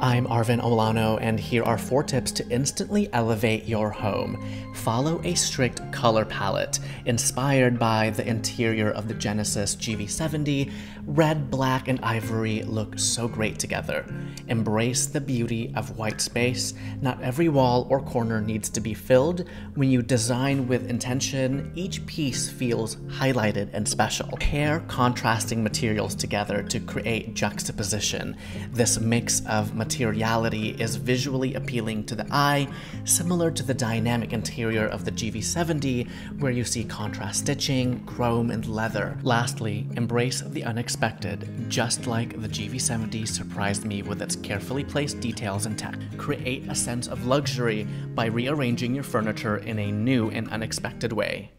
I'm Arvin Olano, and here are four tips to instantly elevate your home. Follow a strict color palette. Inspired by the interior of the Genesis GV70, red, black, and ivory look so great together. Embrace the beauty of white space. Not every wall or corner needs to be filled. When you design with intention, each piece feels highlighted and special. Pair contrasting materials together to create juxtaposition. This mix of materials materiality is visually appealing to the eye, similar to the dynamic interior of the GV70, where you see contrast stitching, chrome, and leather. Lastly, embrace the unexpected, just like the GV70 surprised me with its carefully placed details and tech. Create a sense of luxury by rearranging your furniture in a new and unexpected way.